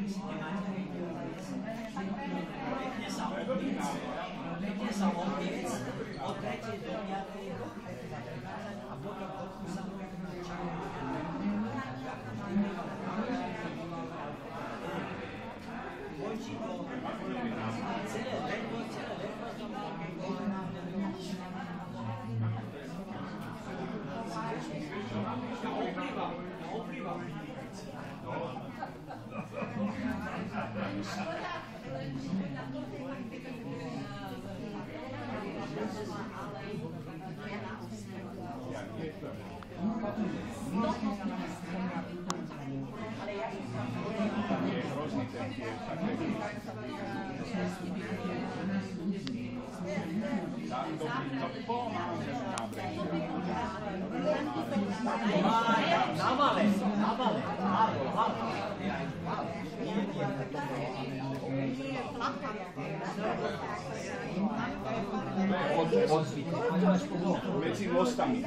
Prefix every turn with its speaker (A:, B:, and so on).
A: 每天上我鼻子，每天上我鼻子，我看见对面那个老太太，她脖子上有个苍蝇。我举报，起来，逮不起来，逮不起来，逮不起来。要不吧，要不吧。Navale, navale.
B: Među ostami, među ostami,